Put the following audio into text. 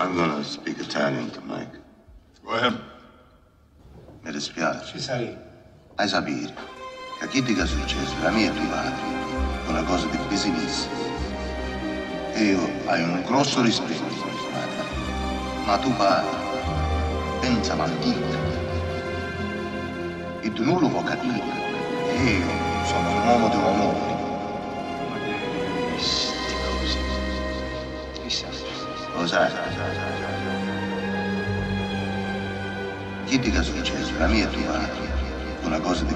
I'm gonna speak Italian to Mike. Go ahead. Mi dispiace. Ci sei? Hai sapere che chi ti è successo? La mia è privata, una cosa di business. E io hai un grosso rispetto. Ma tu parli, pensa maldito. E tu non lo puoi capire. E io sono un uomo di onore. Lo sai? Chi è successo? La mia è privata, una cosa di